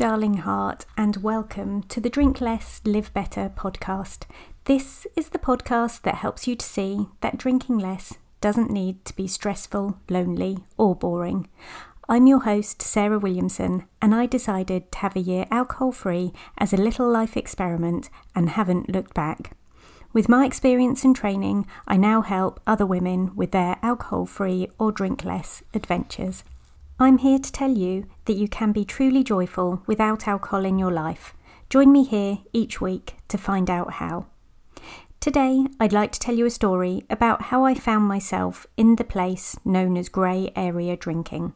darling heart, and welcome to the Drink Less, Live Better podcast. This is the podcast that helps you to see that drinking less doesn't need to be stressful, lonely, or boring. I'm your host, Sarah Williamson, and I decided to have a year alcohol free as a little life experiment and haven't looked back. With my experience and training, I now help other women with their alcohol free or drink less adventures. I'm here to tell you that you can be truly joyful without alcohol in your life. Join me here each week to find out how. Today, I'd like to tell you a story about how I found myself in the place known as grey area drinking.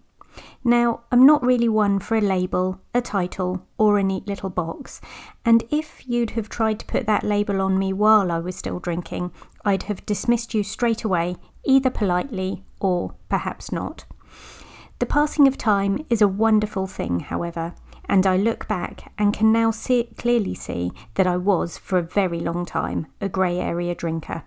Now, I'm not really one for a label, a title, or a neat little box, and if you'd have tried to put that label on me while I was still drinking, I'd have dismissed you straight away, either politely or perhaps not. The passing of time is a wonderful thing, however, and I look back and can now see, clearly see that I was, for a very long time, a grey area drinker.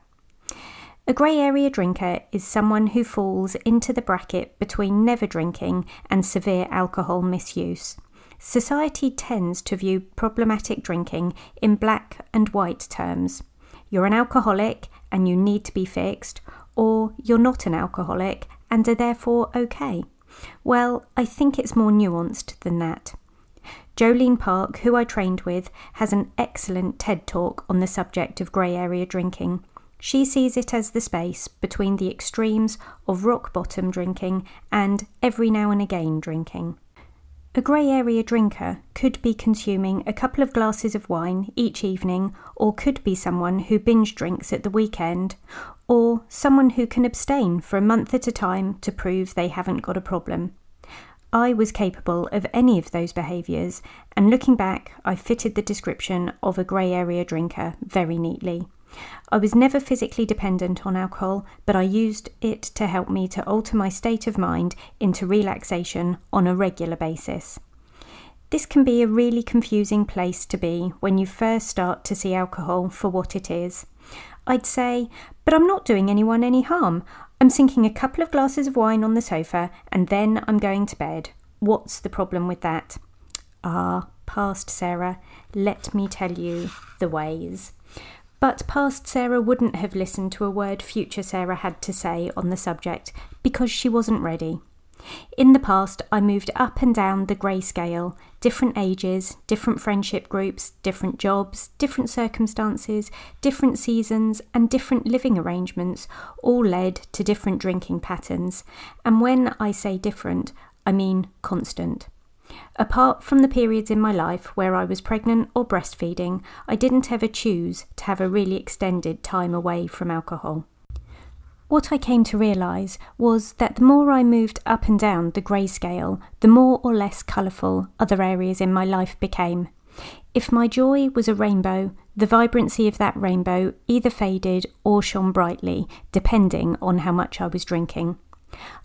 A grey area drinker is someone who falls into the bracket between never drinking and severe alcohol misuse. Society tends to view problematic drinking in black and white terms. You're an alcoholic and you need to be fixed, or you're not an alcoholic and are therefore okay. Well, I think it's more nuanced than that. Jolene Park, who I trained with, has an excellent TED talk on the subject of grey area drinking. She sees it as the space between the extremes of rock bottom drinking and every now and again drinking. A grey area drinker could be consuming a couple of glasses of wine each evening, or could be someone who binge drinks at the weekend, or someone who can abstain for a month at a time to prove they haven't got a problem. I was capable of any of those behaviours, and looking back, I fitted the description of a grey area drinker very neatly. I was never physically dependent on alcohol, but I used it to help me to alter my state of mind into relaxation on a regular basis. This can be a really confusing place to be when you first start to see alcohol for what it is. I'd say, but I'm not doing anyone any harm. I'm sinking a couple of glasses of wine on the sofa and then I'm going to bed. What's the problem with that? Ah, past Sarah, let me tell you the ways. But past Sarah wouldn't have listened to a word future Sarah had to say on the subject because she wasn't ready. In the past, I moved up and down the grey scale, different ages, different friendship groups, different jobs, different circumstances, different seasons, and different living arrangements all led to different drinking patterns. And when I say different, I mean constant. Apart from the periods in my life where I was pregnant or breastfeeding, I didn't ever choose to have a really extended time away from alcohol. What I came to realise was that the more I moved up and down the grey scale, the more or less colourful other areas in my life became. If my joy was a rainbow, the vibrancy of that rainbow either faded or shone brightly, depending on how much I was drinking.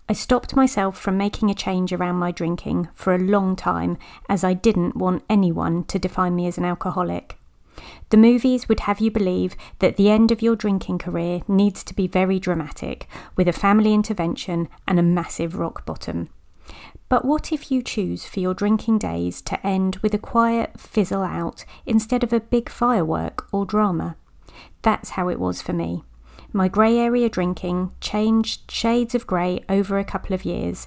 I stopped myself from making a change around my drinking for a long time as I didn't want anyone to define me as an alcoholic. The movies would have you believe that the end of your drinking career needs to be very dramatic, with a family intervention and a massive rock bottom. But what if you choose for your drinking days to end with a quiet fizzle out instead of a big firework or drama? That's how it was for me. My grey area drinking changed shades of grey over a couple of years.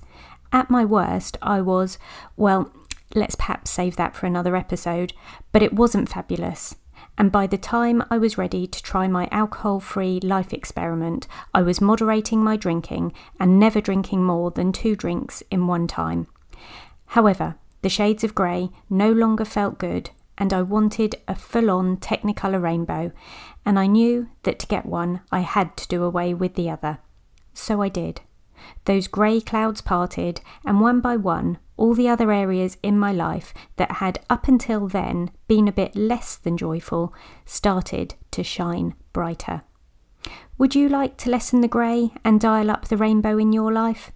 At my worst, I was, well, let's perhaps save that for another episode, but it wasn't fabulous. And by the time I was ready to try my alcohol free life experiment, I was moderating my drinking and never drinking more than two drinks in one time. However, the shades of grey no longer felt good, and I wanted a full on Technicolor rainbow, and I knew that to get one, I had to do away with the other. So I did. Those grey clouds parted, and one by one, all the other areas in my life that had up until then been a bit less than joyful started to shine brighter. Would you like to lessen the grey and dial up the rainbow in your life?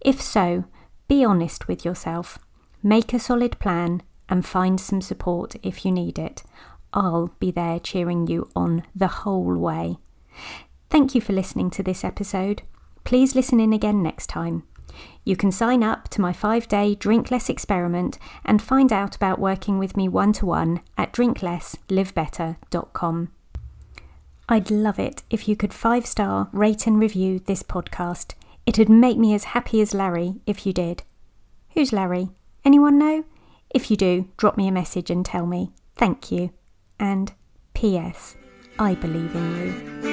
If so, be honest with yourself. Make a solid plan and find some support if you need it. I'll be there cheering you on the whole way. Thank you for listening to this episode. Please listen in again next time. You can sign up to my five day Drink Less experiment and find out about working with me one to one at drinklesslivebetter.com. I'd love it if you could five star rate and review this podcast. It'd make me as happy as Larry if you did. Who's Larry? Anyone know? If you do, drop me a message and tell me. Thank you. And P.S. I believe in you.